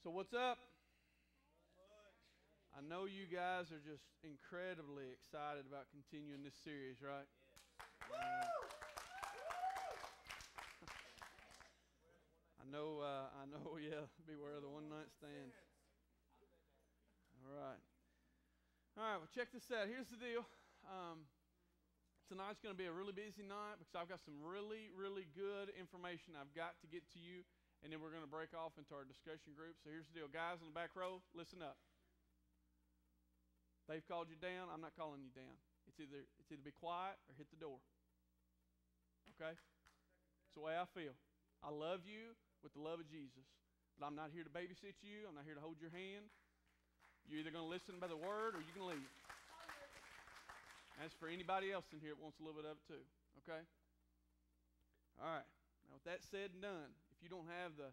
So, what's up? I know you guys are just incredibly excited about continuing this series, right? I know, uh, I know, yeah, beware of the one night stand. All right. All right, well, check this out. Here's the deal. Um, tonight's going to be a really busy night because I've got some really, really good information I've got to get to you, and then we're going to break off into our discussion group. So here's the deal. Guys in the back row, listen up. They've called you down. I'm not calling you down. It's either, it's either be quiet or hit the door. Okay? It's the way I feel. I love you with the love of Jesus, but I'm not here to babysit you. I'm not here to hold your hand. You're either going to listen by the word or you can leave. As for anybody else in here that wants a little bit of it too. Okay? All right. Now, with that said and done, if you don't have the,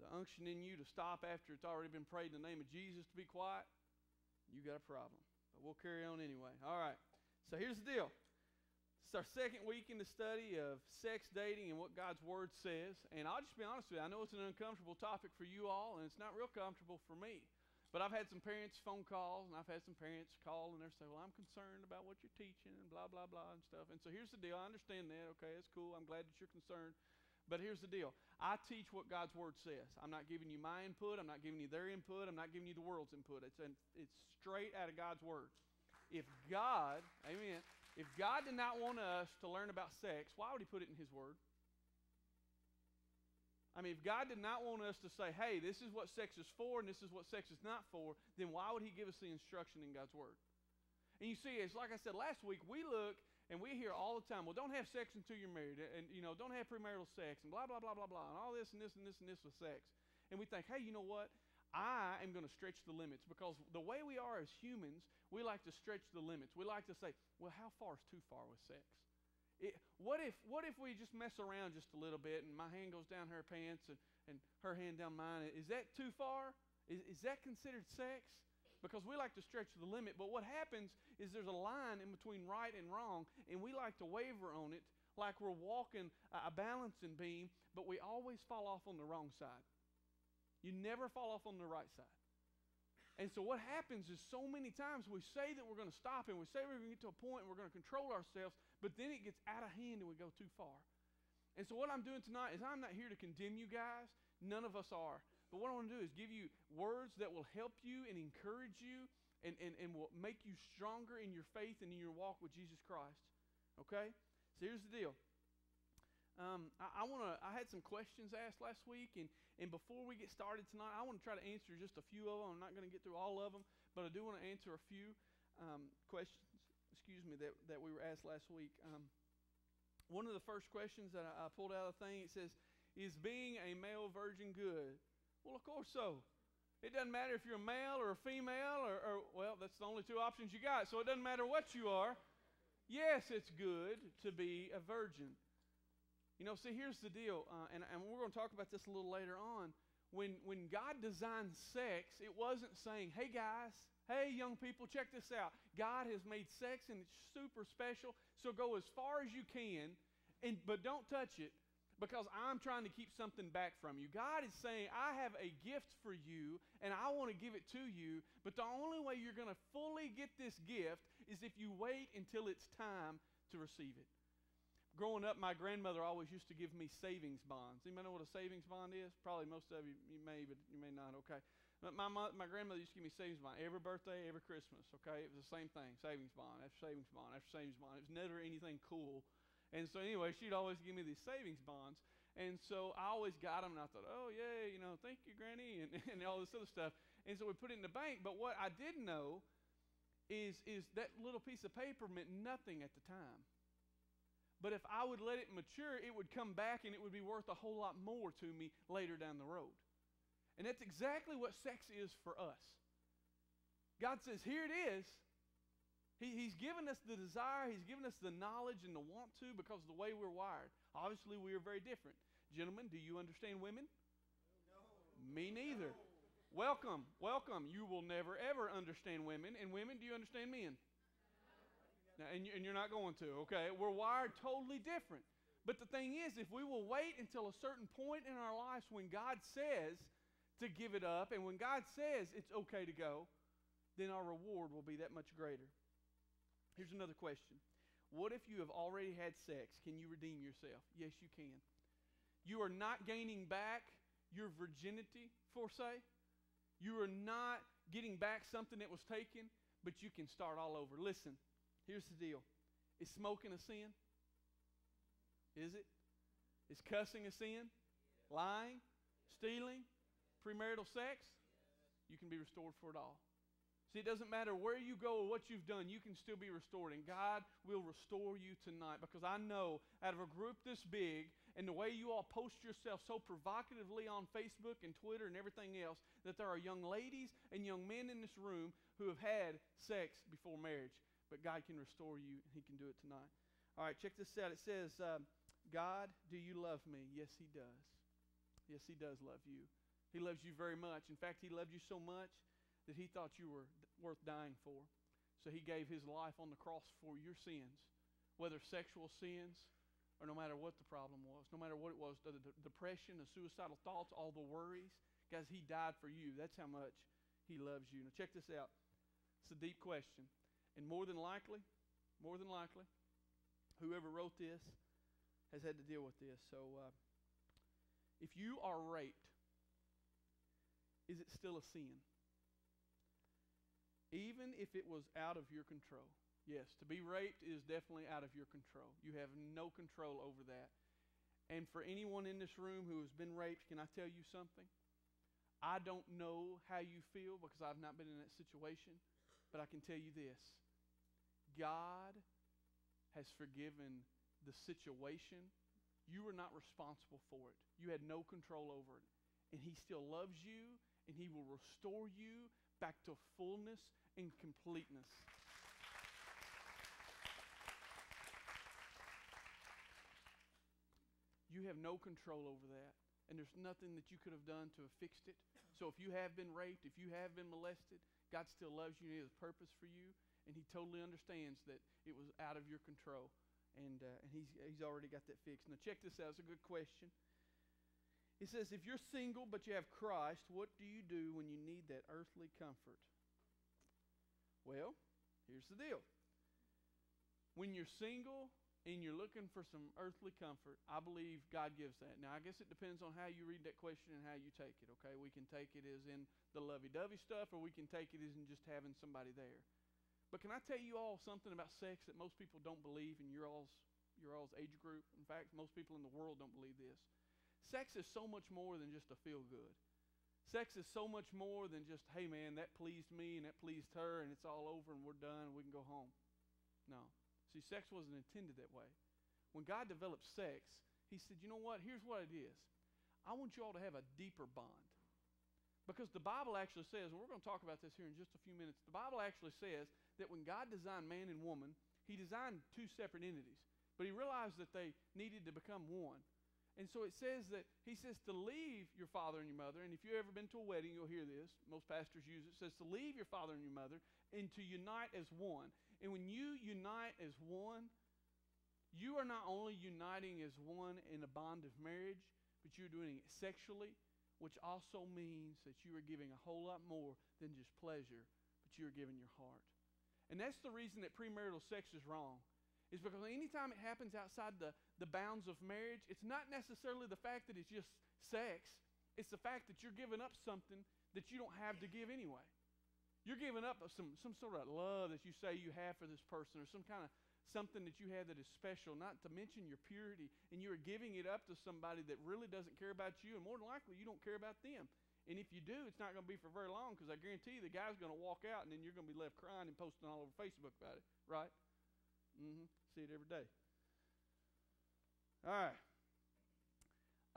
the unction in you to stop after it's already been prayed in the name of Jesus to be quiet, you got a problem. But we'll carry on anyway. All right. So here's the deal. It's our second week in the study of sex, dating, and what God's Word says. And I'll just be honest with you, I know it's an uncomfortable topic for you all, and it's not real comfortable for me. But I've had some parents phone calls, and I've had some parents call, and they're saying, Well, I'm concerned about what you're teaching, and blah, blah, blah, and stuff. And so here's the deal. I understand that. Okay, it's cool. I'm glad that you're concerned. But here's the deal I teach what God's Word says. I'm not giving you my input, I'm not giving you their input, I'm not giving you the world's input. It's, an, it's straight out of God's Word. If God, amen, if God did not want us to learn about sex, why would He put it in His Word? I mean, if God did not want us to say, hey, this is what sex is for and this is what sex is not for, then why would He give us the instruction in God's Word? And you see, it's like I said last week, we look and we hear all the time, well, don't have sex until you're married, and, you know, don't have premarital sex, and blah, blah, blah, blah, blah, and all this and this and this and this with sex. And we think, hey, you know what? I am going to stretch the limits because the way we are as humans, we like to stretch the limits. We like to say, well, how far is too far with sex? It, what, if, what if we just mess around just a little bit and my hand goes down her pants and, and her hand down mine? Is that too far? Is, is that considered sex? Because we like to stretch the limit, but what happens is there's a line in between right and wrong, and we like to waver on it like we're walking a balancing beam, but we always fall off on the wrong side. You never fall off on the right side. And so what happens is so many times we say that we're going to stop and we say we're going to get to a point and we're going to control ourselves, but then it gets out of hand and we go too far. And so what I'm doing tonight is I'm not here to condemn you guys. None of us are. But what I want to do is give you words that will help you and encourage you and, and, and will make you stronger in your faith and in your walk with Jesus Christ. Okay? So here's the deal. Um, I, I want to. I had some questions asked last week, and, and before we get started tonight, I want to try to answer just a few of them. I'm not going to get through all of them, but I do want to answer a few um, questions. Excuse me that that we were asked last week. Um, one of the first questions that I, I pulled out of the thing it says, "Is being a male virgin good?" Well, of course so. It doesn't matter if you're a male or a female, or, or well, that's the only two options you got. So it doesn't matter what you are. Yes, it's good to be a virgin. You know, see, here's the deal, uh, and, and we're going to talk about this a little later on. When, when God designed sex, it wasn't saying, hey guys, hey young people, check this out. God has made sex and it's super special, so go as far as you can, and, but don't touch it because I'm trying to keep something back from you. God is saying, I have a gift for you and I want to give it to you, but the only way you're going to fully get this gift is if you wait until it's time to receive it growing up, my grandmother always used to give me savings bonds. Anybody know what a savings bond is? Probably most of you, you may, but you may not. Okay. But my, my, my grandmother used to give me savings bond every birthday, every Christmas. Okay. It was the same thing savings bond after savings bond after savings bond. It was never anything cool. And so, anyway, she'd always give me these savings bonds. And so I always got them, and I thought, oh, yeah, you know, thank you, Granny, and, and all this other stuff. And so we put it in the bank. But what I didn't know is, is that little piece of paper meant nothing at the time. But if I would let it mature, it would come back and it would be worth a whole lot more to me later down the road. And that's exactly what sex is for us. God says, Here it is. He, he's given us the desire, He's given us the knowledge and the want to because of the way we're wired. Obviously, we are very different. Gentlemen, do you understand women? No. Me neither. No. Welcome, welcome. You will never ever understand women. And women, do you understand men? Now, and, you, and you're not going to, okay? We're wired totally different. But the thing is, if we will wait until a certain point in our lives when God says, to give it up. And when God says it's okay to go, then our reward will be that much greater. Here's another question What if you have already had sex? Can you redeem yourself? Yes, you can. You are not gaining back your virginity, for say. You are not getting back something that was taken, but you can start all over. Listen, here's the deal Is smoking a sin? Is it? Is cussing a sin? Lying? Stealing? Premarital sex? You can be restored for it all. See, it doesn't matter where you go or what you've done, you can still be restored. And God will restore you tonight because I know out of a group this big and the way you all post yourself so provocatively on Facebook and Twitter and everything else that there are young ladies and young men in this room who have had sex before marriage. But God can restore you and He can do it tonight. All right, check this out. It says, uh, God, do you love me? Yes, He does. Yes, He does love you. He loves you very much. In fact, He loved you so much that He thought you were worth dying for. So He gave His life on the cross for your sins, whether sexual sins or no matter what the problem was, no matter what it was the, the depression, the suicidal thoughts, all the worries. Guys, He died for you. That's how much He loves you. Now, check this out. It's a deep question. And more than likely, more than likely, whoever wrote this has had to deal with this. So, uh, if you are raped, is it still a sin? Even if it was out of your control. Yes, to be raped is definitely out of your control. You have no control over that. And for anyone in this room who has been raped, can I tell you something? I don't know how you feel because I've not been in that situation, but I can tell you this God has forgiven the situation. You were not responsible for it, you had no control over it. And He still loves you, and He will restore you back to fullness and completeness. You have no control over that. And there's nothing that you could have done to have fixed it. So if you have been raped, if you have been molested, God still loves you and He has a purpose for you. And He totally understands that it was out of your control and, uh, and he's, he's already got that fixed. Now, check this out. It's a good question. It says, If you're single but you have Christ, what do you do when you need that earthly comfort? Well, here's the deal. When you're single and you're looking for some earthly comfort, I believe God gives that. Now, I guess it depends on how you read that question and how you take it, okay? We can take it as in the lovey dovey stuff, or we can take it as in just having somebody there. But can I tell you all something about sex that most people don't believe in your all's, your all's age group? In fact, most people in the world don't believe this. Sex is so much more than just a feel good. Sex is so much more than just, hey man, that pleased me and that pleased her and it's all over and we're done and we can go home. No. See, sex wasn't intended that way. When God developed sex, He said, you know what? Here's what it is. I want you all to have a deeper bond. Because the Bible actually says, and we're going to talk about this here in just a few minutes, the Bible actually says that when God designed man and woman, He designed two separate entities. But He realized that they needed to become one. And so it says that He says to leave your father and your mother. And if you've ever been to a wedding, you'll hear this. Most pastors use it. Says to leave your father and your mother and to unite as one. And when you unite as one, you are not only uniting as one in a bond of marriage, but you're doing it sexually, which also means that you are giving a whole lot more than just pleasure, but you are giving your heart. And that's the reason that premarital sex is wrong. Is because anytime it happens outside the, the bounds of marriage, it's not necessarily the fact that it's just sex, it's the fact that you're giving up something that you don't have to give anyway. You're giving up some, some sort of love that you say you have for this person, or some kind of something that you have that is special, not to mention your purity, and you are giving it up to somebody that really doesn't care about you, and more than likely, you don't care about them. And if you do, it's not going to be for very long because I guarantee you the guy's going to walk out and then you're going to be left crying and posting all over Facebook about it, right? Mm-hmm. See it every day. All right.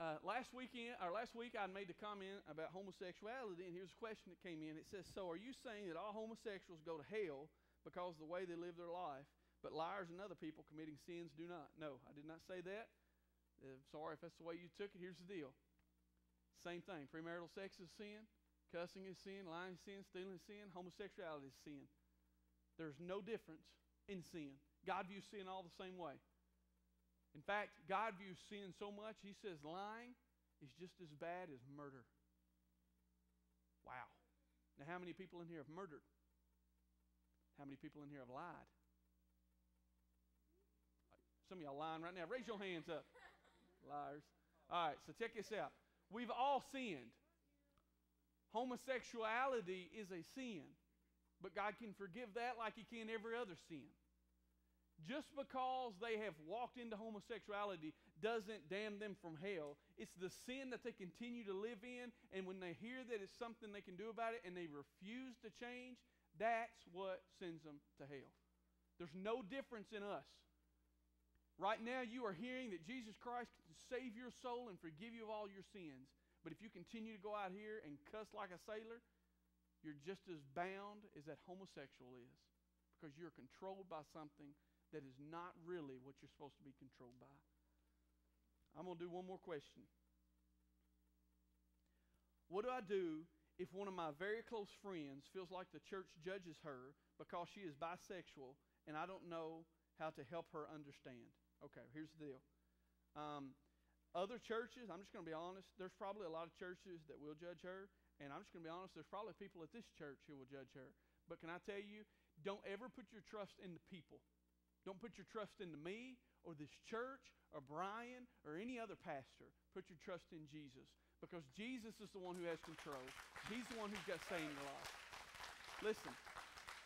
Uh, last weekend or last week, I made the comment about homosexuality, and here's a question that came in. It says, "So, are you saying that all homosexuals go to hell because of the way they live their life, but liars and other people committing sins do not. No, I did not say that. Uh, sorry if that's the way you took it. Here's the deal. Same thing. Premarital sex is sin. Cussing is sin. Lying is sin. Stealing is sin. Homosexuality is sin. There's no difference in sin. God views sin all the same way. In fact, God views sin so much, He says lying is just as bad as murder. Wow. Now, how many people in here have murdered? How many people in here have lied? Some of y'all lying right now. Raise your hands up. Liars. All right, so check this out. We've all sinned. Homosexuality is a sin, but God can forgive that like He can every other sin. Just because they have walked into homosexuality doesn't damn them from hell. It's the sin that they continue to live in, and when they hear that it's something they can do about it and they refuse to change, that's what sends them to hell. There's no difference in us. Right now, you are hearing that Jesus Christ can save your soul and forgive you of all your sins. But if you continue to go out here and cuss like a sailor, you're just as bound as that homosexual is because you're controlled by something that is not really what you're supposed to be controlled by. I'm going to do one more question. What do I do if one of my very close friends feels like the church judges her because she is bisexual and I don't know how to help her understand? Okay, here's the deal. Um, other churches, I'm just going to be honest, there's probably a lot of churches that will judge her, and I'm just going to be honest, there's probably people at this church who will judge her. But can I tell you, don't ever put your trust in the people. Don't put your trust into me or this church or Brian or any other pastor. Put your trust in Jesus because Jesus is the one who has control. He's the one who's got say in your life. Listen,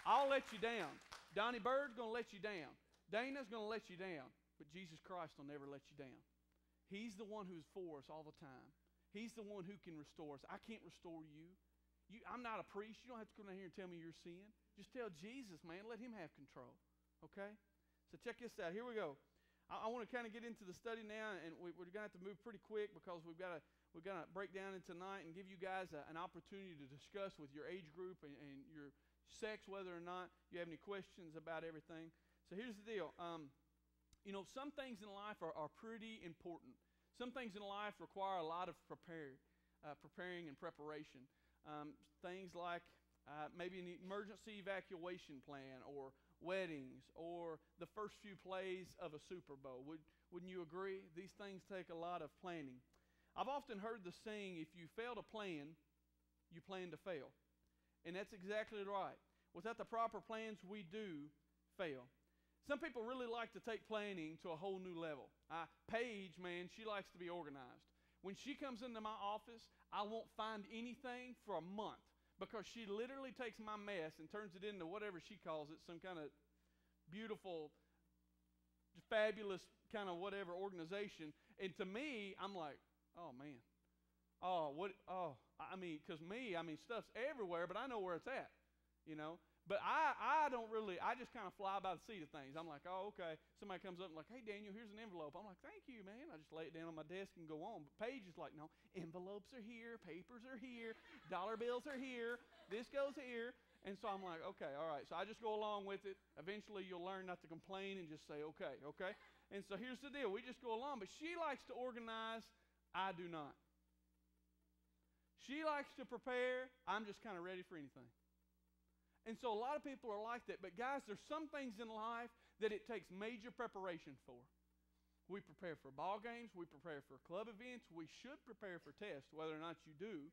I'll let you down. Donnie Bird's going to let you down. Dana's going to let you down. But Jesus Christ will never let you down. He's the one who's for us all the time. He's the one who can restore us. I can't restore you. you I'm not a priest. You don't have to come down here and tell me your sin. Just tell Jesus, man. Let him have control. Okay? So check this out. Here we go. I, I want to kind of get into the study now, and we, are going to have to move pretty quick because we've got to we're going to break down into tonight and give you guys a, an opportunity to discuss with your age group and, and, your sex whether or not you have any questions about everything. So here's the deal. Um, you know, some things in life are, are pretty important. Some things in life require a lot of prepare, uh, preparing and preparation. Um, things like uh, maybe an emergency evacuation plan or weddings or the first few plays of a Super Bowl. Would, wouldn't you agree? These things take a lot of planning. I've often heard the saying if you fail to plan, you plan to fail. And that's exactly right. Without the proper plans, we do fail. Some people really like to take planning to a whole new level. Uh, Paige, man, she likes to be organized. When she comes into my office, I won't find anything for a month because she literally takes my mess and turns it into whatever she calls it, some kind of beautiful, fabulous kind of whatever organization. And to me, I'm like, oh man, oh what, oh, I mean, because me, I mean, stuff's everywhere, but I know where it's at, you know. But I, I don't really, I just kind of fly by the seat of things. I'm like, oh, okay. Somebody comes up and like, hey, Daniel, here's an envelope. I'm like, thank you, man. I just lay it down on my desk and go on. But Paige is like, no, envelopes are here, papers are here, dollar bills are here, this goes here. And so I'm like, okay, all right. So I just go along with it. Eventually, you'll learn not to complain and just say, okay, okay. And so here's the deal we just go along. But she likes to organize, I do not. She likes to prepare, I'm just kind of ready for anything. And so a lot of people are like that. But guys, there's some things in life that it takes major preparation for. We prepare for ball games, we prepare for club events, we should prepare for tests, whether or not you do.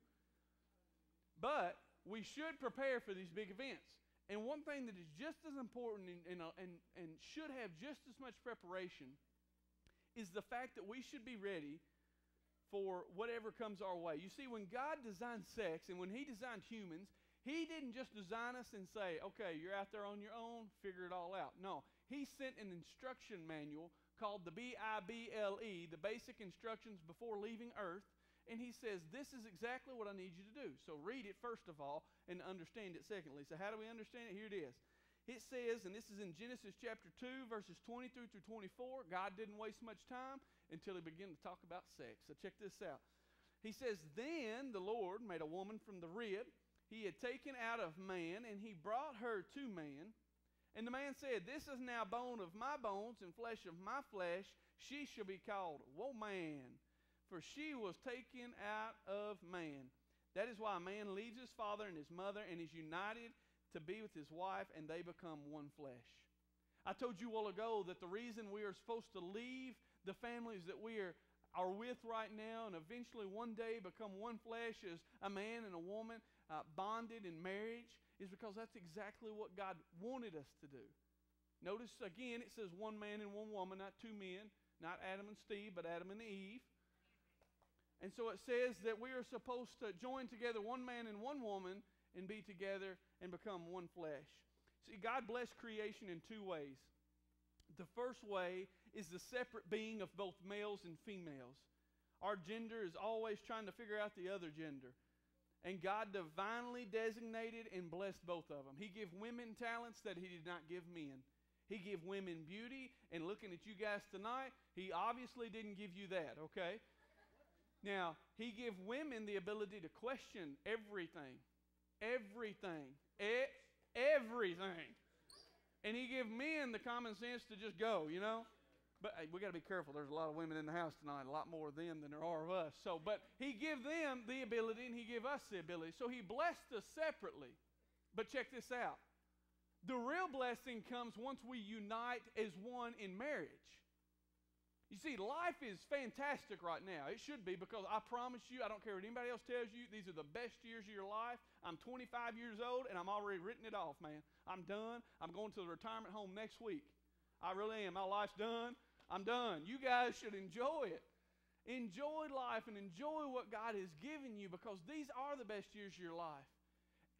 But we should prepare for these big events. And one thing that is just as important and, and, and, and should have just as much preparation is the fact that we should be ready for whatever comes our way. You see, when God designed sex and when He designed humans, he didn't just design us and say, okay, you're out there on your own, figure it all out. No, He sent an instruction manual called the B I B L E, the basic instructions before leaving Earth. And He says, this is exactly what I need you to do. So read it first of all and understand it secondly. So, how do we understand it? Here it is. It says, and this is in Genesis chapter 2, verses 23 through 24. God didn't waste much time until He began to talk about sex. So, check this out. He says, Then the Lord made a woman from the rib he had taken out of man, and he brought her to man. And the man said, This is now bone of my bones and flesh of my flesh. She shall be called woman, for she was taken out of man. That is why a man leaves his father and his mother and is united to be with his wife, and they become one flesh. I told you all ago that the reason we are supposed to leave the families that we are are with right now and eventually one day become one flesh as a man and a woman uh, bonded in marriage is because that's exactly what God wanted us to do. Notice again, it says one man and one woman, not two men, not Adam and Steve, but Adam and Eve. And so it says that we are supposed to join together one man and one woman and be together and become one flesh. See, God blessed creation in two ways. The first way is the separate being of both males and females. Our gender is always trying to figure out the other gender. And God divinely designated and blessed both of them. He gave women talents that He did not give men. He gave women beauty, and looking at you guys tonight, He obviously didn't give you that, okay? Now, He gave women the ability to question everything. Everything. E- everything. And He gave men the common sense to just go, you know? But hey, we got to be careful. There's a lot of women in the house tonight, a lot more of them than there are of us. So, but he gave them the ability and he gave us the ability. So he blessed us separately. But check this out. The real blessing comes once we unite as one in marriage. You see, life is fantastic right now. It should be because I promise you, I don't care what anybody else tells you, these are the best years of your life. I'm 25 years old and I'm already written it off, man. I'm done. I'm going to the retirement home next week. I really am. My life's done. I'm done. You guys should enjoy it. Enjoy life and enjoy what God has given you because these are the best years of your life.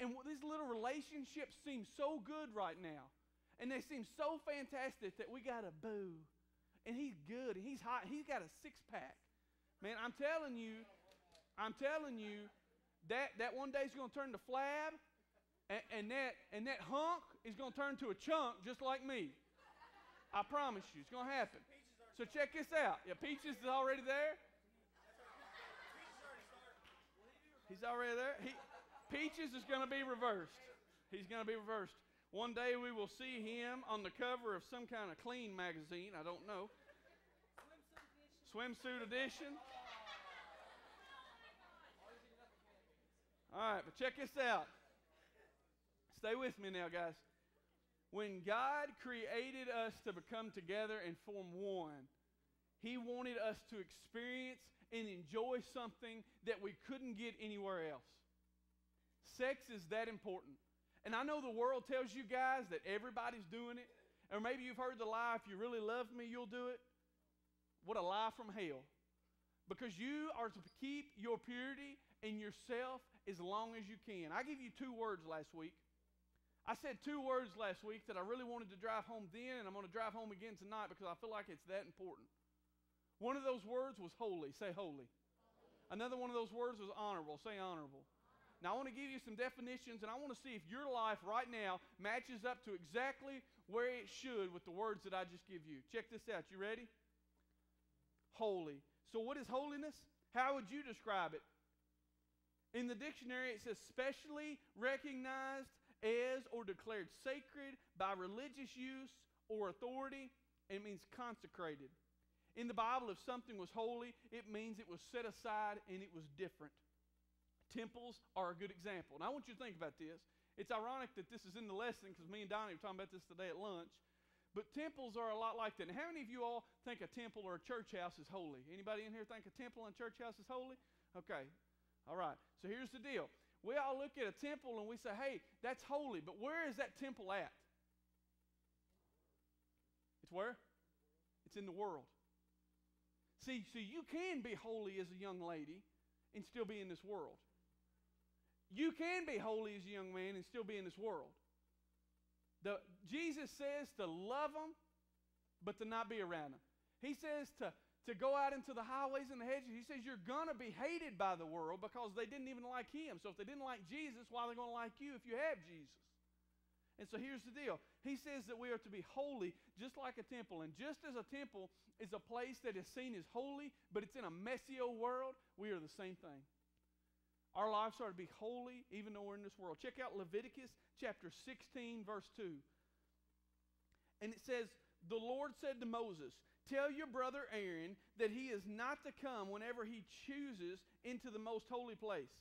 And these little relationships seem so good right now. And they seem so fantastic that we got to boo. And he's good. And he's hot. He's got a six pack. Man, I'm telling you, I'm telling you, that, that one day is going to turn to flab, and, and, that, and that hunk is going to turn to a chunk just like me. I promise you, it's going to happen. So check this out. Yeah, Peaches is already there. He's already there. He, Peaches is going to be reversed. He's going to be reversed. One day we will see him on the cover of some kind of clean magazine. I don't know. Swimsuit edition. All right, but check this out. Stay with me now, guys. When God created us to become together and form one, He wanted us to experience and enjoy something that we couldn't get anywhere else. Sex is that important. And I know the world tells you guys that everybody's doing it. Or maybe you've heard the lie if you really love me, you'll do it. What a lie from hell. Because you are to keep your purity in yourself as long as you can. I gave you two words last week I said two words last week that I really wanted to drive home then, and I'm going to drive home again tonight because I feel like it's that important. One of those words was holy. Say holy. Another one of those words was honorable. Say honorable. Now, I want to give you some definitions, and I want to see if your life right now matches up to exactly where it should with the words that I just give you. Check this out. You ready? Holy. So, what is holiness? How would you describe it? In the dictionary, it says specially recognized as or declared sacred by religious use or authority. It means consecrated. In the Bible, if something was holy, it means it was set aside and it was different. Temples are a good example. And I want you to think about this. It's ironic that this is in the lesson because me and Donnie were talking about this today at lunch. But temples are a lot like that. And how many of you all think a temple or a church house is holy? Anybody in here think a temple and church house is holy? Okay. All right. So here's the deal. We all look at a temple and we say, hey, that's holy. But where is that temple at? It's where? It's in the world. See, so you can be holy as a young lady and still be in this world. You can be holy as a young man and still be in this world. The, Jesus says to love them, but to not be around them. He says to to go out into the highways and the hedges. He says you're going to be hated by the world because they didn't even like him. So if they didn't like Jesus, why are they going to like you if you have Jesus? And so here's the deal. He says that we are to be holy just like a temple. And just as a temple is a place that is seen as holy, but it's in a messy old world, we are the same thing. Our lives are to be holy even though we're in this world. Check out Leviticus chapter 16, verse 2. And it says, The Lord said to Moses, Tell your brother Aaron that he is not to come whenever he chooses into the most holy place.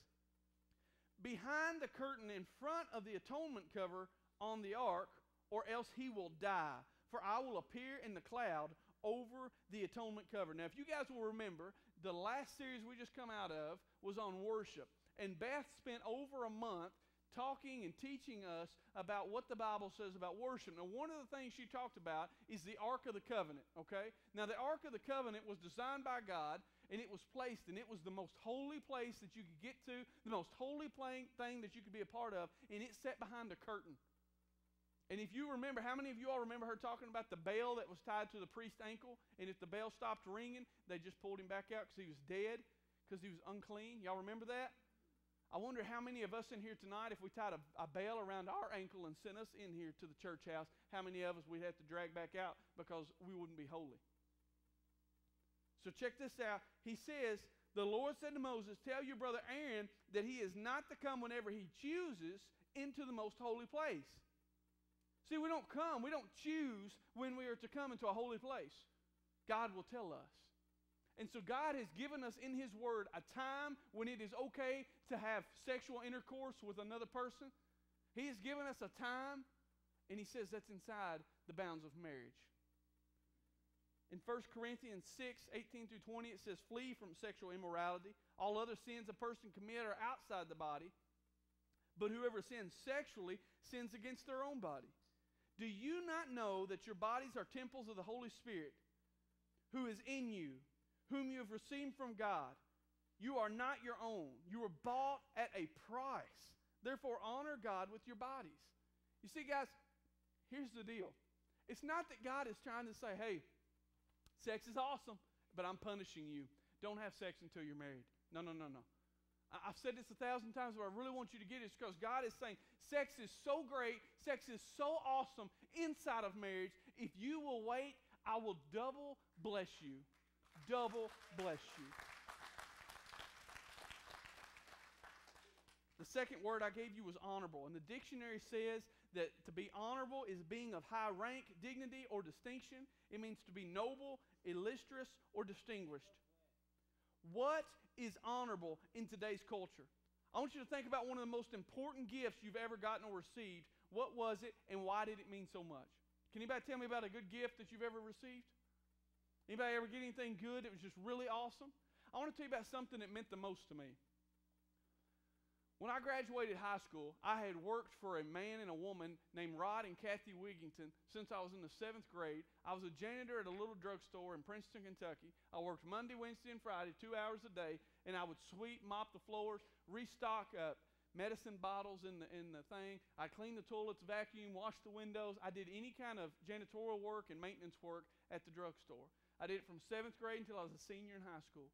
Behind the curtain in front of the atonement cover on the ark, or else he will die. For I will appear in the cloud over the atonement cover. Now, if you guys will remember, the last series we just come out of was on worship. And Beth spent over a month talking and teaching us about what the Bible says about worship. Now, one of the things she talked about is the Ark of the Covenant, okay? Now, the Ark of the Covenant was designed by God, and it was placed, and it was the most holy place that you could get to, the most holy thing that you could be a part of, and it sat behind a curtain. And if you remember, how many of you all remember her talking about the bell that was tied to the priest's ankle? And if the bell stopped ringing, they just pulled him back out because he was dead, because he was unclean. Y'all remember that? I wonder how many of us in here tonight, if we tied a, a bell around our ankle and sent us in here to the church house, how many of us we'd have to drag back out because we wouldn't be holy? So check this out. He says, The Lord said to Moses, Tell your brother Aaron that he is not to come whenever he chooses into the most holy place. See, we don't come, we don't choose when we are to come into a holy place. God will tell us. And so God has given us in His Word a time when it is okay to have sexual intercourse with another person. He has given us a time, and He says that's inside the bounds of marriage. In 1 Corinthians 6, 18 through 20, it says, Flee from sexual immorality. All other sins a person commit are outside the body, but whoever sins sexually sins against their own body. Do you not know that your bodies are temples of the Holy Spirit, who is in you? Whom you have received from God. You are not your own. You were bought at a price. Therefore, honor God with your bodies. You see, guys, here's the deal. It's not that God is trying to say, hey, sex is awesome, but I'm punishing you. Don't have sex until you're married. No, no, no, no. I've said this a thousand times, but I really want you to get it because God is saying sex is so great, sex is so awesome inside of marriage. If you will wait, I will double bless you double bless you. The second word I gave you was honorable, and the dictionary says that to be honorable is being of high rank, dignity, or distinction. It means to be noble, illustrious, or distinguished. What is honorable in today's culture? I want you to think about one of the most important gifts you've ever gotten or received. What was it, and why did it mean so much? Can anybody tell me about a good gift that you've ever received? Anybody ever get anything good that was just really awesome? I want to tell you about something that meant the most to me. When I graduated high school, I had worked for a man and a woman named Rod and Kathy Wigington since I was in the seventh grade. I was a janitor at a little drugstore in Princeton, Kentucky. I worked Monday, Wednesday, and Friday, two hours a day, and I would sweep, mop the floors, restock up medicine bottles in the, in the thing. I cleaned the toilets, vacuum, washed the windows. I did any kind of janitorial work and maintenance work at the drugstore. I did it from seventh grade until I was a senior in high school.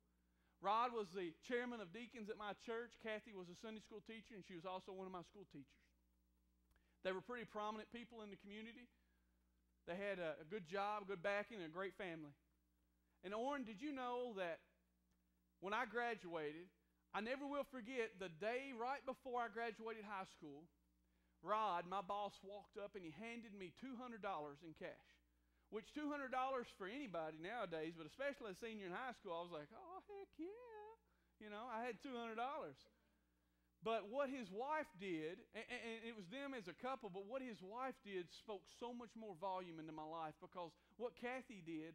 Rod was the chairman of deacons at my church. Kathy was a Sunday school teacher, and she was also one of my school teachers. They were pretty prominent people in the community. They had a, a good job, good backing, and a great family. And Orrin, did you know that when I graduated, I never will forget the day right before I graduated high school, Rod, my boss, walked up and he handed me $200 in cash which $200 for anybody nowadays, but especially a senior in high school, I was like, oh, heck yeah. You know, I had $200. But what his wife did, and, and, it was them as a couple, but what his wife did spoke so much more volume into my life because what Kathy did,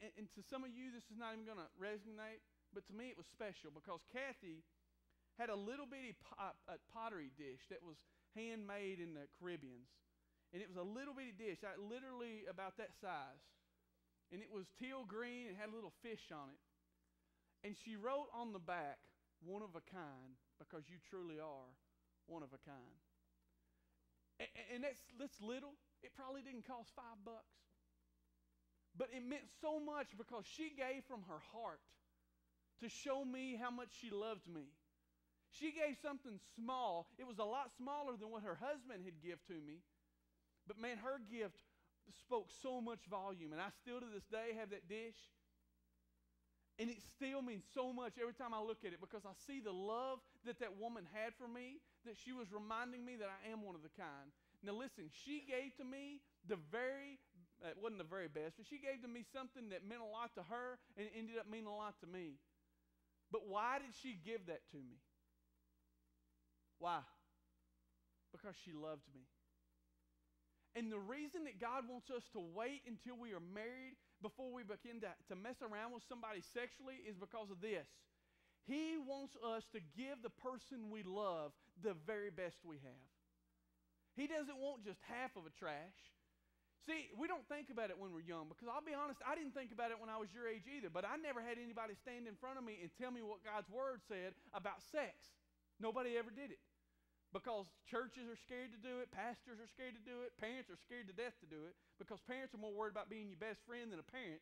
and, and to some of you, this is not even going to resonate, but to me it was special because Kathy had a little bitty pot, a uh, uh, pottery dish that was handmade in the Caribbeans and it was a little bitty dish, literally about that size. And it was teal green and had a little fish on it. And she wrote on the back, one of a kind, because you truly are one of a kind. And, and that's, that's little. It probably didn't cost five bucks. But it meant so much because she gave from her heart to show me how much she loved me. She gave something small. It was a lot smaller than what her husband had give to me. But man, her gift spoke so much volume. And I still to this day have that dish. And it still means so much every time I look at it because I see the love that that woman had for me, that she was reminding me that I am one of the kind. Now, listen, she gave to me the very, uh, it wasn't the very best, but she gave to me something that meant a lot to her and it ended up meaning a lot to me. But why did she give that to me? Why? Because she loved me. And the reason that God wants us to wait until we are married before we begin to, to mess around with somebody sexually is because of this. He wants us to give the person we love the very best we have. He doesn't want just half of a trash. See, we don't think about it when we're young because I'll be honest, I didn't think about it when I was your age either, but I never had anybody stand in front of me and tell me what God's Word said about sex. Nobody ever did it because churches are scared to do it, pastors are scared to do it, parents are scared to death to do it because parents are more worried about being your best friend than a parent.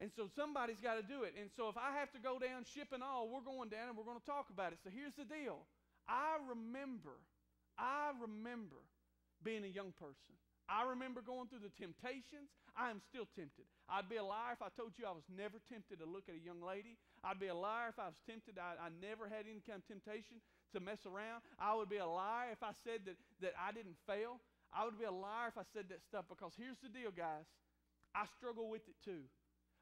And so somebody's got to do it. And so if I have to go down ship and all, we're going down and we're going to talk about it. So here's the deal. I remember, I remember being a young person. I remember going through the temptations. I am still tempted. I'd be a liar if I told you I was never tempted to look at a young lady. I'd be a liar if I was tempted. I, I never had any kind of temptation to mess around. I would be a liar if I said that, that I didn't fail. I would be a liar if I said that stuff because here's the deal, guys. I struggle with it too.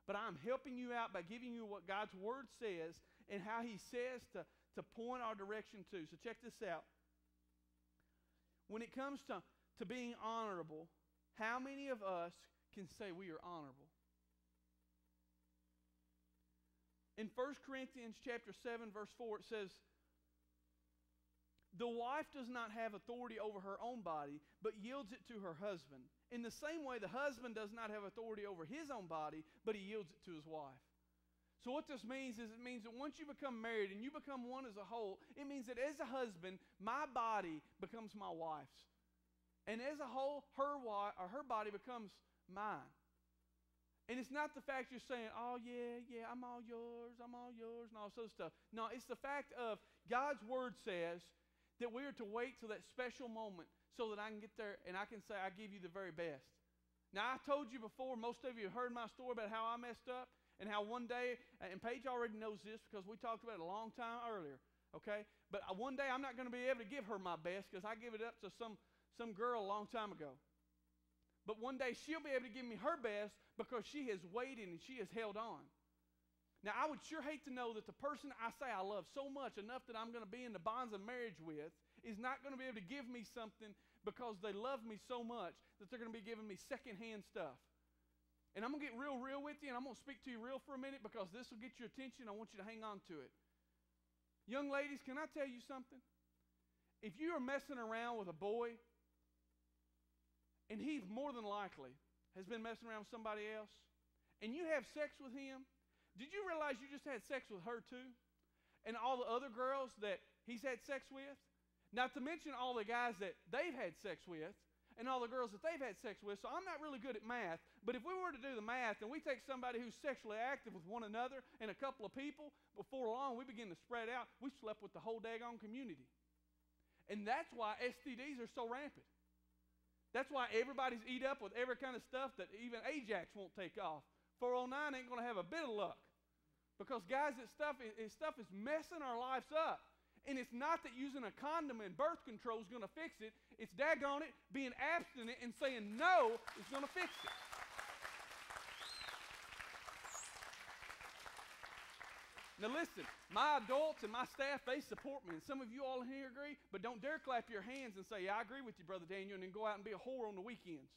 But I'm helping you out by giving you what God's Word says and how He says to, to point our direction to. So check this out. When it comes to, to being honorable, how many of us can say we are honorable? In 1 Corinthians chapter 7 verse 4 it says the wife does not have authority over her own body but yields it to her husband. In the same way the husband does not have authority over his own body but he yields it to his wife. So, what this means is it means that once you become married and you become one as a whole, it means that as a husband, my body becomes my wife's. And as a whole, her, wife, or her body becomes mine. And it's not the fact you're saying, oh, yeah, yeah, I'm all yours, I'm all yours, and all this other stuff. No, it's the fact of God's word says that we are to wait till that special moment so that I can get there and I can say, I give you the very best. Now, I told you before, most of you have heard my story about how I messed up and how one day, and Paige already knows this because we talked about it a long time earlier, okay? But uh, one day I'm not going to be able to give her my best because I give it up to some, some girl a long time ago. But one day she'll be able to give me her best because she has waited and she has held on. Now, I would sure hate to know that the person I say I love so much, enough that I'm going to be in the bonds of marriage with, is not going to be able to give me something because they love me so much that they're going to be giving me secondhand stuff. And I'm going to get real, real with you, and I'm going to speak to you real for a minute because this will get your attention. I want you to hang on to it. Young ladies, can I tell you something? If you are messing around with a boy, and he more than likely has been messing around with somebody else, and you have sex with him, did you realize you just had sex with her too? And all the other girls that he's had sex with? Not to mention all the guys that they've had sex with and all the girls that they've had sex with. So I'm not really good at math, but if we were to do the math and we take somebody who's sexually active with one another and a couple of people, before long we begin to spread out. We slept with the whole daggone community. And that's why STDs are so rampant. That's why everybody's eat up with every kind of stuff that even Ajax won't take off. 409 ain't going to have a bit of luck. Because, guys, this stuff, this stuff is messing our lives up. And it's not that using a condom and birth control is going to fix it. It's daggone it, being abstinent and saying no is going to fix it. Now listen, my adults and my staff, they support me. And some of you all in here agree, but don't dare clap your hands and say, yeah, I agree with you, Brother Daniel, and then go out and be a whore on the weekends.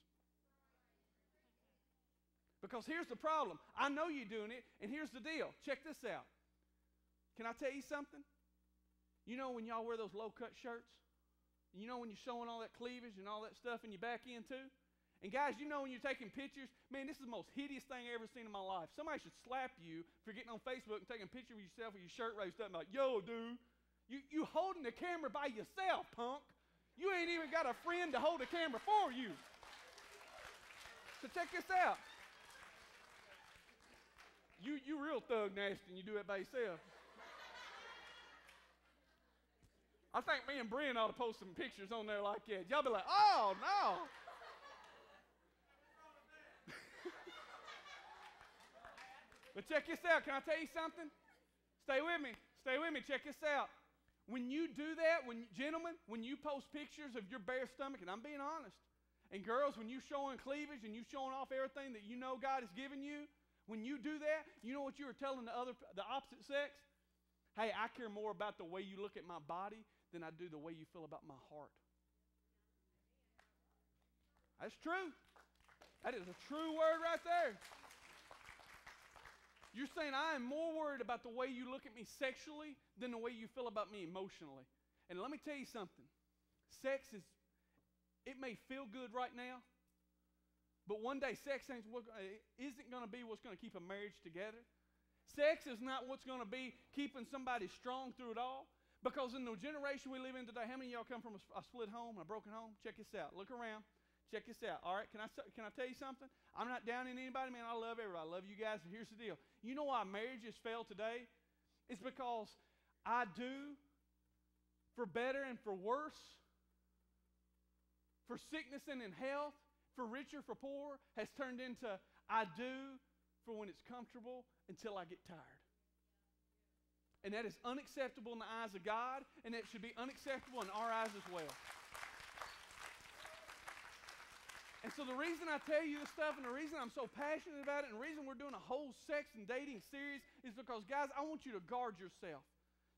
Because here's the problem. I know you're doing it, and here's the deal. Check this out. Can I tell you something? You know when y'all wear those low cut shirts? You know when you're showing all that cleavage and all that stuff in your back end too? And guys, you know when you're taking pictures, man, this is the most hideous thing I've ever seen in my life. Somebody should slap you for getting on Facebook and taking a picture of yourself with your shirt raised up and like, yo, dude, you, you holding the camera by yourself, punk. You ain't even got a friend to hold the camera for you. So check this out. You you real thug nasty and you do it by yourself. I think me and Brian ought to post some pictures on there like that. Y'all be like, oh, no. But check this out. Can I tell you something? Stay with me. Stay with me. Check this out. When you do that, when gentlemen, when you post pictures of your bare stomach, and I'm being honest, and girls, when you showing cleavage and you showing off everything that you know God has given you, when you do that, you know what you are telling the other, the opposite sex? Hey, I care more about the way you look at my body than I do the way you feel about my heart. That's true. That is a true word right there. You're saying I am more worried about the way you look at me sexually than the way you feel about me emotionally. And let me tell you something. Sex is it may feel good right now, but one day sex what, uh, isn't going to be what's going to keep a marriage together. Sex is not what's going to be keeping somebody strong through it all. Because in the generation we live in today, how many of y'all come from a, a split home, a broken home? Check this out. Look around. Check this out. All right, can I, can I tell you something? I'm not downing anybody, man. I love everybody. I love you guys. But here's the deal. You know why marriages fail today? It's because I do, for better and for worse, for sickness and in health, for richer, for poor, has turned into I do for when it's comfortable until I get tired. And that is unacceptable in the eyes of God, and that should be unacceptable in our eyes as well. And so the reason I tell you this stuff and the reason I'm so passionate about it and the reason we're doing a whole sex and dating series is because, guys, I want you to guard yourself.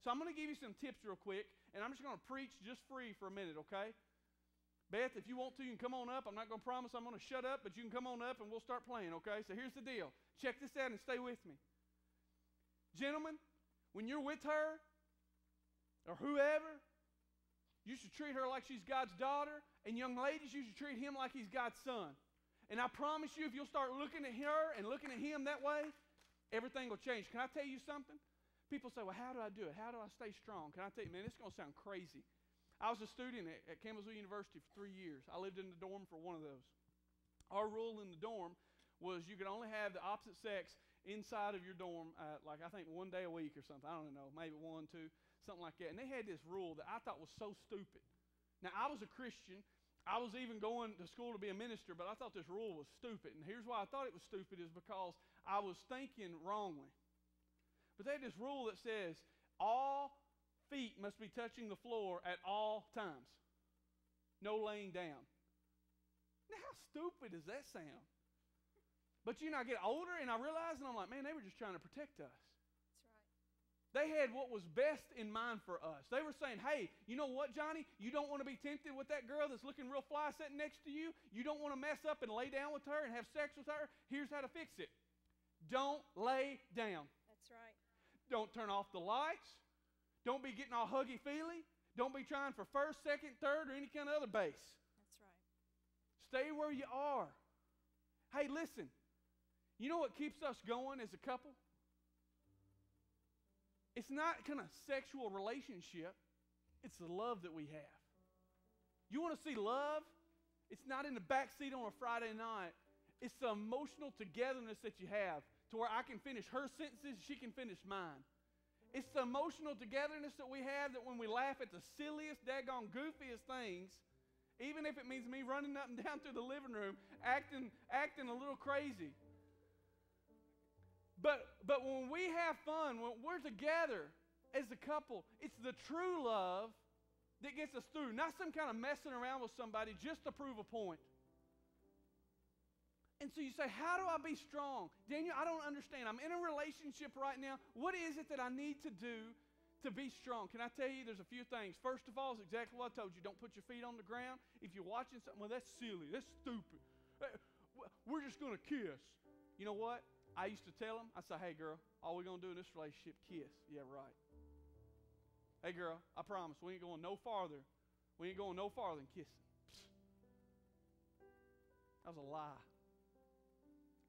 So I'm going to give you some tips real quick, and I'm just going to preach just free for a minute, okay? Beth, if you want to, you can come on up. I'm not going to promise I'm going to shut up, but you can come on up and we'll start playing, okay? So here's the deal. Check this out and stay with me. Gentlemen, when you're with her or whoever, you should treat her like she's God's daughter. And young ladies, you should treat him like he's God's son. And I promise you, if you'll start looking at her and looking at him that way, everything will change. Can I tell you something? People say, well, how do I do it? How do I stay strong? Can I tell you, man, it's going to sound crazy. I was a student at, at Campbellsville University for three years. I lived in the dorm for one of those. Our rule in the dorm was you could only have the opposite sex inside of your dorm, uh, like I think one day a week or something. I don't know, maybe one, two, something like that. And they had this rule that I thought was so stupid. Now, I was a Christian. I was even going to school to be a minister, but I thought this rule was stupid. And here's why I thought it was stupid is because I was thinking wrongly. But they had this rule that says all feet must be touching the floor at all times. No laying down. Now, how stupid does that sound? But you know, I get older and I realize, and I'm like, man, they were just trying to protect us. They had what was best in mind for us. They were saying, hey, you know what, Johnny? You don't want to be tempted with that girl that's looking real fly sitting next to you. You don't want to mess up and lay down with her and have sex with her. Here's how to fix it don't lay down. That's right. Don't turn off the lights. Don't be getting all huggy feely. Don't be trying for first, second, third, or any kind of other base. That's right. Stay where you are. Hey, listen, you know what keeps us going as a couple? It's not kind of sexual relationship, it's the love that we have. You want to see love? It's not in the back seat on a Friday night. It's the emotional togetherness that you have to where I can finish her sentences, she can finish mine. It's the emotional togetherness that we have that when we laugh at the silliest, daggone, goofiest things, even if it means me running up and down through the living room, acting, acting a little crazy, but, but when we have fun, when we're together as a couple, it's the true love that gets us through, not some kind of messing around with somebody just to prove a point. And so you say, How do I be strong? Daniel, I don't understand. I'm in a relationship right now. What is it that I need to do to be strong? Can I tell you there's a few things? First of all, is exactly what I told you. Don't put your feet on the ground. If you're watching something, well, that's silly. That's stupid. Uh, we're just going to kiss. You know what? I used to tell them, I say, hey, girl, all we're going to do in this relationship, kiss. Yeah, right. Hey, girl, I promise, we ain't going no farther. We ain't going no farther than kissing. That was a lie.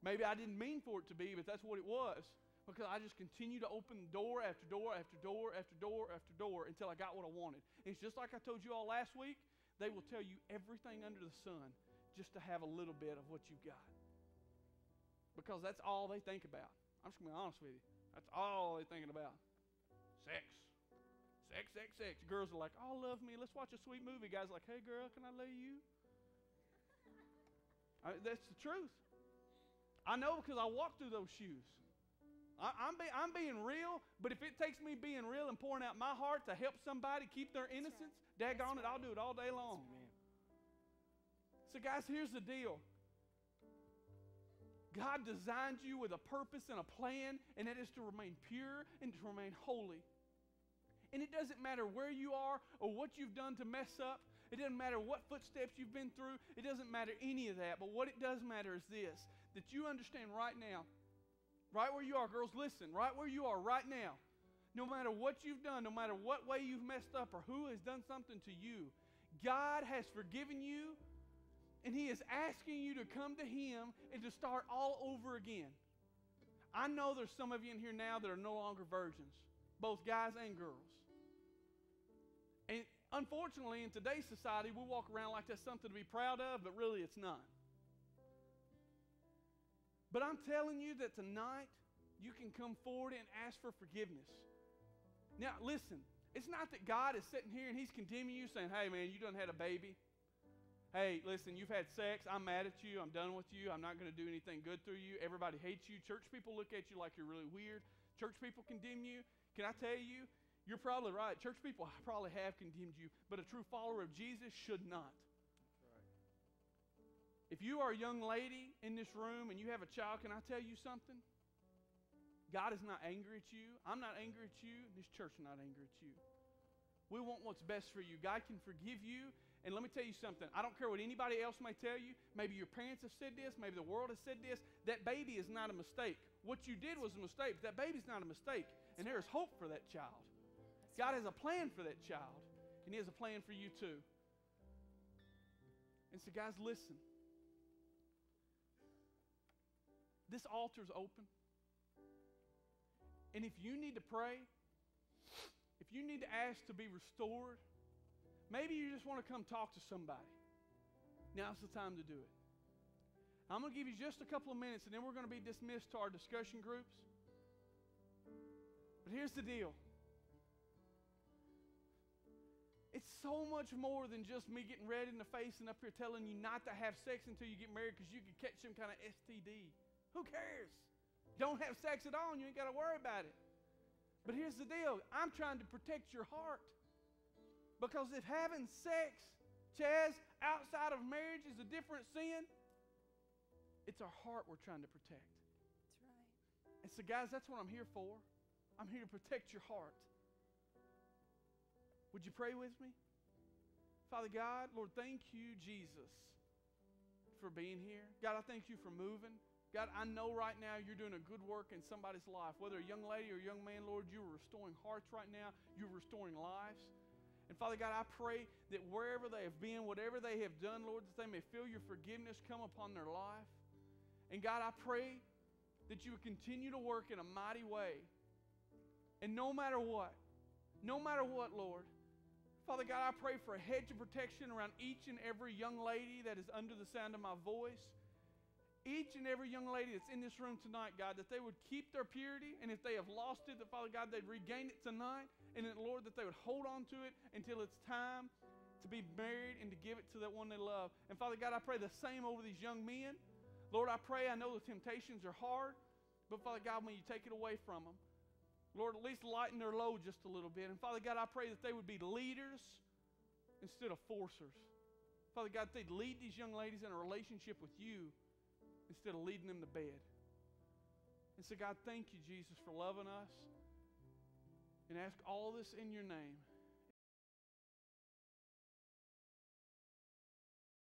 Maybe I didn't mean for it to be, but that's what it was. Because I just continued to open door after door after door after door after door until I got what I wanted. And it's just like I told you all last week. They will tell you everything under the sun just to have a little bit of what you've got because that's all they think about. I'm just going to be honest with you. That's all they're thinking about. Sex. Sex, sex, sex. Girls are like, oh, love me. Let's watch a sweet movie. Guys are like, hey, girl, can I lay you? I, that's the truth. I know because I walk through those shoes. I, am be, I'm being real, but if it takes me being real and pouring out my heart to help somebody keep their innocence, right. daggone it, I'll do it all day long. So, guys, here's the deal. God designed you with a purpose and a plan, and that is to remain pure and to remain holy. And it doesn't matter where you are or what you've done to mess up. It doesn't matter what footsteps you've been through. It doesn't matter any of that. But what it does matter is this that you understand right now, right where you are, girls, listen, right where you are right now, no matter what you've done, no matter what way you've messed up or who has done something to you, God has forgiven you and He is asking you to come to Him and to start all over again. I know there's some of you in here now that are no longer virgins, both guys and girls. And unfortunately, in today's society, we walk around like that's something to be proud of, but really it's not. But I'm telling you that tonight you can come forward and ask for forgiveness. Now, listen, it's not that God is sitting here and He's condemning you, saying, hey, man, you done had a baby. Hey, listen, you've had sex. I'm mad at you. I'm done with you. I'm not going to do anything good through you. Everybody hates you. Church people look at you like you're really weird. Church people condemn you. Can I tell you, you're probably right. Church people probably have condemned you, but a true follower of Jesus should not. If you are a young lady in this room and you have a child, can I tell you something? God is not angry at you. I'm not angry at you. This church is not angry at you. We want what's best for you. God can forgive you. And let me tell you something. I don't care what anybody else may tell you. Maybe your parents have said this. Maybe the world has said this. That baby is not a mistake. What you did was a mistake, but that baby's not a mistake. And there is hope for that child. God has a plan for that child, and He has a plan for you too. And so, guys, listen. This altar's open. And if you need to pray, if you need to ask to be restored, maybe you just want to come talk to somebody. Now's the time to do it. I'm going to give you just a couple of minutes and then we're going to be dismissed to our discussion groups. But here's the deal it's so much more than just me getting red in the face and up here telling you not to have sex until you get married because you could catch some kind of STD. Who cares? Don't have sex at all and you ain't got to worry about it. But here's the deal I'm trying to protect your heart. Because if having sex, Chaz, outside of marriage is a different sin, it's our heart we're trying to protect. That's right. And so, guys, that's what I'm here for. I'm here to protect your heart. Would you pray with me? Father God, Lord, thank you, Jesus, for being here. God, I thank you for moving. God, I know right now you're doing a good work in somebody's life. Whether a young lady or a young man, Lord, you are restoring hearts right now. You're restoring lives. And Father God, I pray that wherever they have been, whatever they have done, Lord, that they may feel your forgiveness come upon their life. And God, I pray that you would continue to work in a mighty way. And no matter what, no matter what, Lord, Father God, I pray for a hedge of protection around each and every young lady that is under the sound of my voice. Each and every young lady that's in this room tonight, God, that they would keep their purity, and if they have lost it, that Father God, they'd regain it tonight, and Lord, that they would hold on to it until it's time to be married and to give it to that one they love. And Father God, I pray the same over these young men. Lord, I pray, I know the temptations are hard, but Father God, when you take it away from them, Lord, at least lighten their load just a little bit. And Father God, I pray that they would be leaders instead of forcers. Father God, they'd lead these young ladies in a relationship with you instead of leading them to bed. And so, God, thank you, Jesus, for loving us. And ask all this in your name.